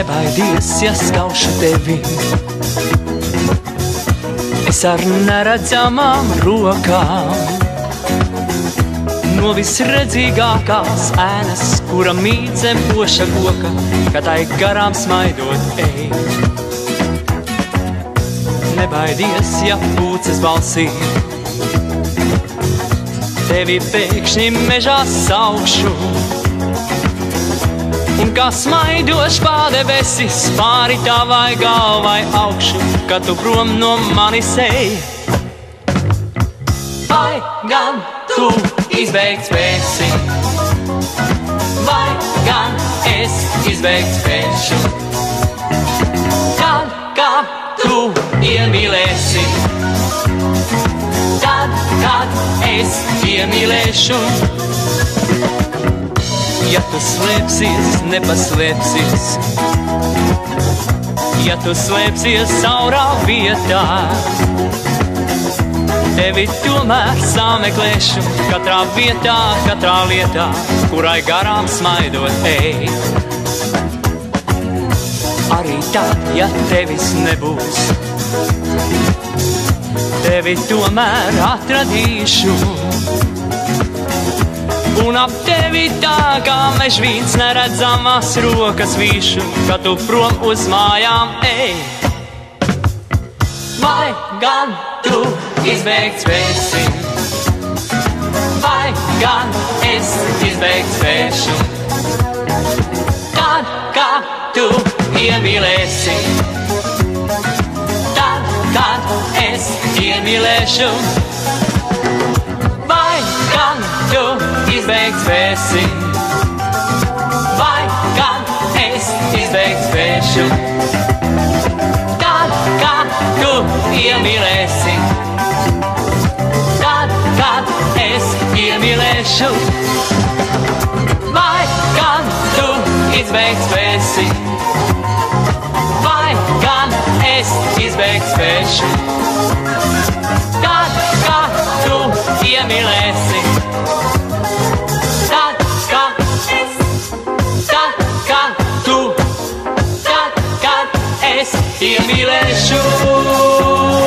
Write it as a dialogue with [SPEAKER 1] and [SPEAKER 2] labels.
[SPEAKER 1] Nebaidies, ja skaušu tevi. Es ar neredzamām rokām no visredzīgākās ēnas, kura mīdzem poša koka, kad tai garām smaidot ej. Nebaidies, ja pūces balsī, tevi pēkšņi mežā saukšu. Un kā smaidošs pārdebesis pāri tavai galvai augšu, kad tu prom no manis ej. Vai gan tu izbeigts spēsi, vai gan es izbeigts spēšu. Tad, kad tu iemīlēsi, tad, kad es iemīlēšu. Ja tu slēpsies, nepaslēpsies, ja tu slēpsies saurā vietā. Tevi tomēr sameklēšu katrā vietā, katrā lietā, kurai garām smaidot ej. Arī tad, ja tevis nebūs, tevi tomēr atradīšu. Un ap tevi tā kā mežvīns neredzamās rokas vīšu, kad tu prom uz mājām ej. Vai gan tu izbeigts spēsi, vai gan es izbeigts spēšu? Tad, kad tu iemīlēsi, tad, kad es iemīlēšu. Izbeigts spēsi, vai gan es izbeigts spēšu? Tad, kad tu iemīlēsi, tad, kad es iemīlēšu, vai gan tu izbeigts spēsi, vai gan es izbeigts spēšu. Tad, kad tu iemīlēsi, Hear me, let it show.